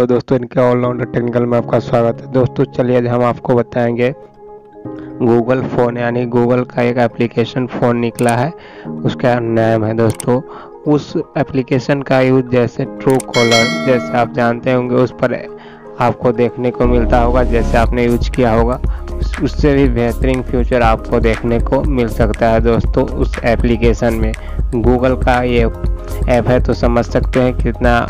तो दोस्तों, इनके ऑलराउंडर टेक्निकल में आपका स्वागत है। दोस्तों, चलिए आज हम आपको बताएँगे गूगल फ़ोन यानी गूगल का एक एप्लीकेशन फ़ोन निकला है। उसका नाम है दोस्तों, उस एप्लीकेशन का यूज़ जैसे ट्रू कॉलर जैसे आप जानते होंगे, उस पर आपको देखने को मिलता होगा, जैसे आपने यूज़ किया होगा। उससे भी बेहतरीन फ्यूचर आपको देखने को मिल सकता है दोस्तों, उस एप्लीकेशन में। गूगल का ये ऐप है तो समझ सकते हैं कितना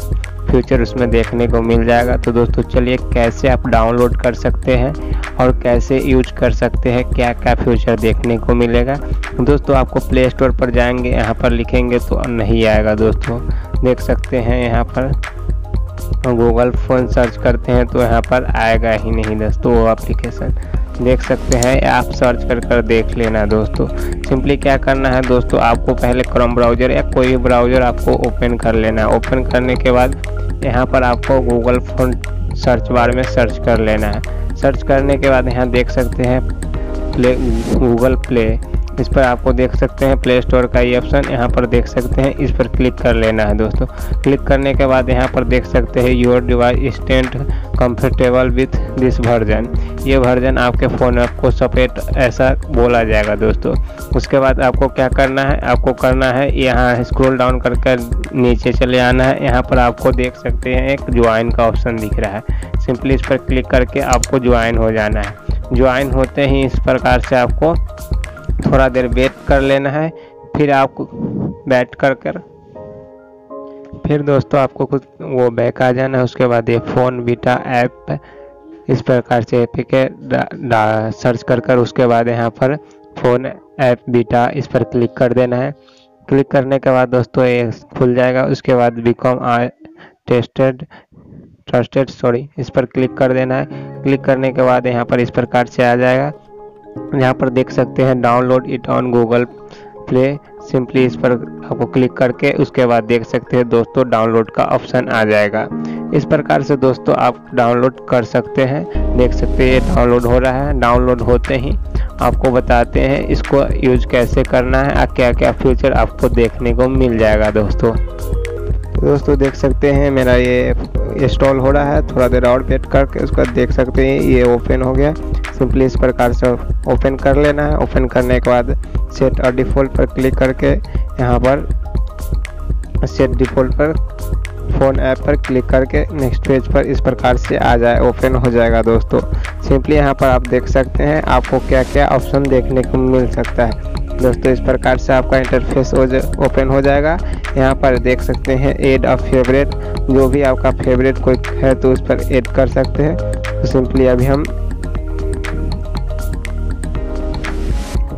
फ्यूचर उसमें देखने को मिल जाएगा। तो दोस्तों, चलिए कैसे आप डाउनलोड कर सकते हैं और कैसे यूज़ कर सकते हैं क्या क्या फ्यूचर देखने को मिलेगा। दोस्तों, आपको प्ले स्टोर पर जाएँगे, यहाँ पर लिखेंगे तो नहीं आएगा दोस्तों। देख सकते हैं यहाँ पर गूगल फ़ोन सर्च करते हैं तो यहाँ पर आएगा ही नहीं दोस्तों वो एप्लीकेशन देख सकते हैं, आप सर्च कर कर देख लेना दोस्तों। सिंपली क्या करना है दोस्तों, आपको पहले क्रोम ब्राउज़र या कोई ब्राउज़र आपको ओपन कर लेना। है ओपन करने के बाद यहाँ पर आपको गूगल फ़ोन सर्च बार में सर्च कर लेना है। सर्च करने के बाद यहाँ देख सकते हैं प्ले गूगल प्ले इस पर आपको देख सकते हैं प्ले स्टोर का ये ऑप्शन यहाँ पर देख सकते हैं। इस पर क्लिक कर लेना है दोस्तों। क्लिक करने के बाद यहाँ पर देख सकते हैं your device stand comfortable with this version ये वर्जन आपके फ़ोन को सपेट ऐसा बोला जाएगा दोस्तों। उसके बाद आपको क्या करना है? आपको करना है यहाँ स्क्रॉल डाउन करके नीचे चले आना है। यहाँ पर आपको देख सकते हैं एक ज्वाइन का ऑप्शन दिख रहा है। सिंपली इस पर क्लिक करके आपको ज्वाइन हो जाना है। ज्वाइन होते ही इस प्रकार से आपको थोड़ा देर वेट कर लेना है, फिर आपको बैठ कर कर। फिर दोस्तों आपको कुछ वो बैक आ जाना है, उसके बाद ये फ़ोन बीटा ऐप इस प्रकार से ए के सर्च कर कर उसके बाद यहाँ पर फ़ोन ऐप बीटा इस पर क्लिक कर देना है। क्लिक करने के बाद दोस्तों ये खुल जाएगा, उसके बाद become I tested trusted sorry इस पर क्लिक कर देना है। क्लिक करने के बाद यहाँ पर इस प्रकार से आ जाएगा। यहाँ पर देख सकते हैं download it on Google play simply इस पर आपको क्लिक करके उसके बाद देख सकते हैं, दोस्तों डाउनलोड का ऑप्शन आ जाएगा। इस प्रकार से, दोस्तों, आप डाउनलोड कर सकते हैं। देख सकते हैं, ये डाउनलोड हो रहा है। डाउनलोड होते ही आपको बताते हैं इसको यूज़ कैसे करना है और क्या क्या फ्यूचर आपको देखने को मिल जाएगा, दोस्तों। दोस्तों, देख सकते हैं, मेरा ये इंस्टॉल हो रहा है। थोड़ा देर और वेट करके उसका देख सकते हैं, ये ओपन हो गया। सिंपली इस प्रकार से ओपन कर लेना है। ओपन करने के बाद सेट और डिफ़ॉल्ट पर क्लिक करके यहाँ पर सेट डिफ़ॉल्ट पर फ़ोन ऐप पर क्लिक करके नेक्स्ट पेज पर इस प्रकार से आ जाए। ओपन हो जाएगा दोस्तों। सिंपली यहाँ पर आप देख सकते हैं, आपको क्या क्या ऑप्शन देखने को मिल सकता है। दोस्तों, इस प्रकार से आपका इंटरफेस ओपन हो जाएगा। यहाँ पर देख सकते हैं एड अ फेवरेट जो भी आपका फेवरेट कोई है तो उस पर ऐड कर सकते हैं। तो सिंपली अभी हम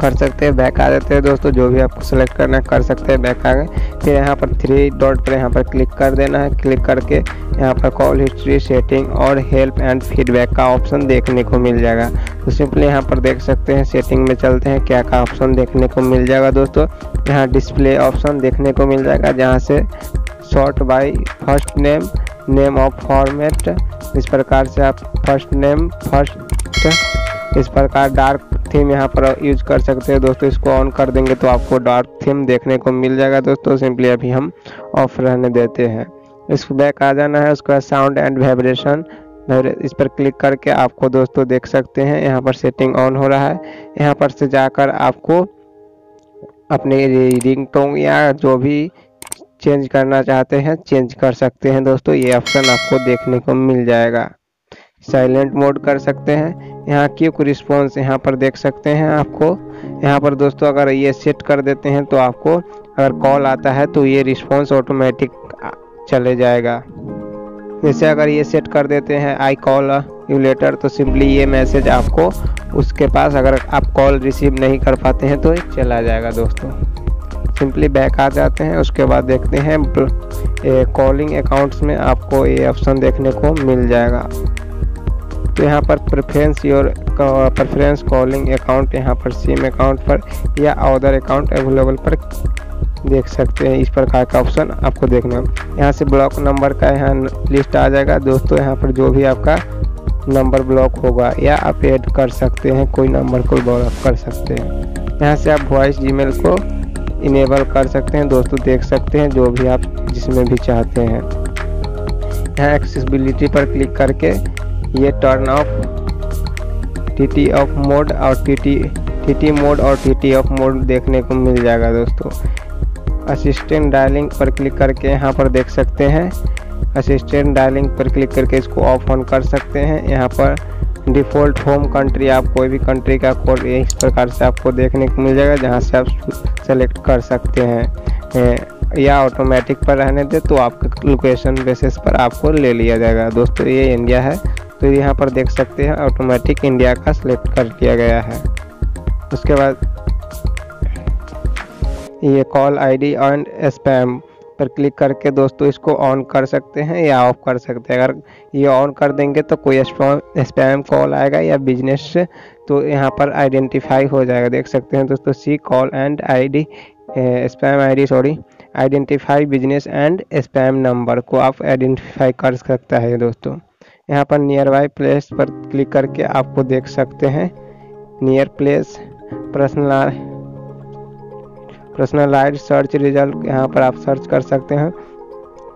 कर सकते हैं, बैक आ जाते हैं दोस्तों, जो भी आपको सेलेक्ट करना है, कर सकते हैं, बैक आ गए। फिर यहाँ पर थ्री डॉट पर यहाँ पर क्लिक कर देना है। क्लिक करके यहाँ पर कॉल हिस्ट्री सेटिंग और हेल्प एंड फीडबैक का ऑप्शन देखने को मिल जाएगा। तो सिंपली यहाँ पर देख सकते हैं सेटिंग में चलते हैं, क्या का ऑप्शन देखने को मिल जाएगा दोस्तों। यहाँ डिस्प्ले ऑप्शन देखने को मिल जाएगा, जहाँ से short by first name name of format इस प्रकार से आप फ़र्स्ट नेम फ़र्स्ट इस प्रकार डार्क थीम यहाँ पर यूज़ कर सकते हैं। दोस्तों, इसको ऑन कर देंगे तो आपको डार्क थीम देखने को मिल जाएगा। दोस्तों सिंपली अभी हम ऑफ़ रहने देते हैं। इसको बैक आ जाना है, उसका साउंड एंड वाइब्रेशन इस पर क्लिक करके आपको दोस्तों देख सकते हैं, यहाँ पर सेटिंग ऑन हो रहा है। यहाँ पर से जाकर आपको अपने रिंग टोंग या जो भी चेंज करना चाहते हैं चेंज कर सकते हैं। दोस्तों, ये ऑप्शन आपको देखने को मिल जाएगा। साइलेंट मोड कर सकते हैं। यहाँ क्यूक रिस्पॉन्स यहाँ पर देख सकते हैं आपको। यहाँ पर दोस्तों अगर ये सेट कर देते हैं तो आपको अगर कॉल आता है तो ये रिस्पॉन्स ऑटोमेटिक चले जाएगा। जैसे अगर ये सेट कर देते हैं आई कॉल यू लेटर तो सिंपली ये मैसेज आपको उसके पास अगर आप कॉल रिसीव नहीं कर पाते हैं तो चला जाएगा दोस्तों। सिंपली बैक आ जाते हैं, उसके बाद देखते हैं कॉलिंग अकाउंट्स में आपको ये ऑप्शन देखने को मिल जाएगा। तो यहाँ पर preference your preference calling account यहाँ पर सिम अकाउंट पर या अदर अकाउंट अवेलेबल पर देख सकते हैं। इस प्रकार का ऑप्शन आपको देखना यहाँ से ब्लॉक नंबर का यहाँ लिस्ट आ जाएगा। दोस्तों, यहाँ पर जो भी आपका नंबर ब्लॉक होगा या आप ऐड कर सकते हैं, कोई नंबर को ब्लॉक कर सकते हैं। यहाँ से आप वॉइस जीमेल को इनेबल कर सकते हैं। दोस्तों, देख सकते हैं जो भी आप जिसमें भी चाहते हैं। यहाँ एक्सेसिबिलिटी पर क्लिक करके ये turn off T T off mode और T T T T mode और टी ऑफ़ मोड देखने को मिल जाएगा दोस्तों। असिस्टेंट डायलिंग पर क्लिक करके यहाँ पर देख सकते हैं। असिस्टेंट डायलिंग पर क्लिक करके इसको ऑफ़ ऑन कर सकते हैं। यहाँ पर डिफ़ॉल्ट होम कंट्री आप कोई भी कंट्री का कोड इस प्रकार से आपको देखने को मिल जाएगा, जहाँ से आप सेलेक्ट कर सकते हैं। या ऑटोमेटिक पर रहने दे तो आपके लोकेशन बेसिस पर आपको ले लिया जाएगा। दोस्तों, ये इंडिया है। तो यहाँ पर देख सकते हैं ऑटोमेटिक इंडिया का सिलेक्ट कर दिया गया है। उसके बाद ये कॉल आईडी एंड स्पैम पर क्लिक करके दोस्तों इसको ऑन कर सकते हैं या ऑफ़ कर सकते हैं। अगर ये ऑन कर देंगे तो कोई स्पैम कॉल आएगा या बिज़नेस तो यहाँ पर आइडेंटिफाई हो जाएगा। देख सकते हैं दोस्तों see call and ID spam ID sorry identify business and spam number को आप आइडेंटिफाई कर सकता है दोस्तों। यहाँ पर नियर बाई प्लेस पर क्लिक करके आपको देख सकते हैं। Near place personal personalise search result यहाँ पर आप सर्च कर सकते हैं।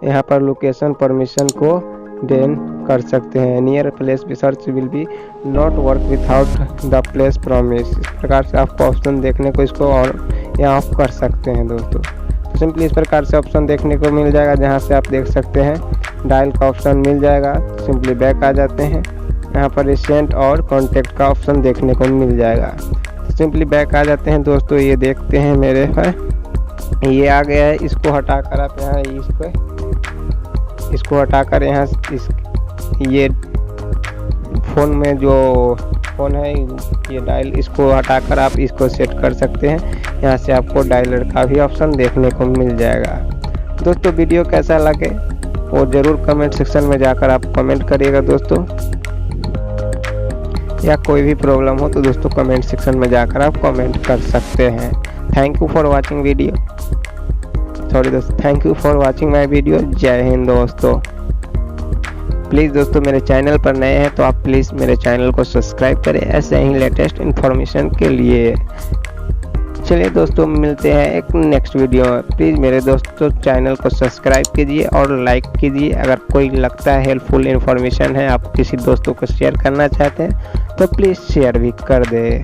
यहाँ पर लोकेशन परमिशन को देन कर सकते हैं। Near place search will be not work without the place promise इस प्रकार से आपको ऑप्शन देखने को इसको और यहाँ ऑफ़ कर सकते हैं दोस्तों। तो सिंपली इस प्रकार से ऑप्शन देखने को मिल जाएगा जहाँ से आप देख सकते हैं। डायल का ऑप्शन मिल जाएगा। सिंपली बैक आ जाते हैं। यहाँ पर रिसेंट और कॉन्टेक्ट का ऑप्शन देखने को मिल जाएगा। सिंपली बैक आ जाते हैं दोस्तों, ये देखते हैं मेरे पर ये आ गया है, इसको हटाकर आप यहाँ इसको इसको हटाकर यहाँ इस, ये फ़ोन में जो फ़ोन है, ये डायल, इसको हटाकर आप इसको सेट कर सकते हैं। यहाँ से आपको डायलर का भी ऑप्शन देखने को मिल जाएगा। दोस्तों, वीडियो कैसा लगे? वो ज़रूर कमेंट सेक्शन में जाकर आप कमेंट करिएगा दोस्तों। या कोई भी प्रॉब्लम हो तो दोस्तों कमेंट सेक्शन में जाकर आप कमेंट कर सकते हैं। Thank you for watching video sorry दोस्तों thank you for watching my video जय हिंद दोस्तों। प्लीज़ दोस्तों मेरे चैनल पर नए हैं तो आप प्लीज़ मेरे चैनल को सब्सक्राइब करें। ऐसे ही लेटेस्ट इन्फॉर्मेशन के लिए। चलिए दोस्तों, मिलते हैं एक नेक्स्ट वीडियो में। प्लीज़ मेरे दोस्तों चैनल को सब्सक्राइब कीजिए और लाइक कीजिए। अगर कोई लगता है हेल्पफुल इन्फॉर्मेशन है, आप किसी दोस्तों को शेयर करना चाहते हैं तो प्लीज़ शेयर भी कर दे।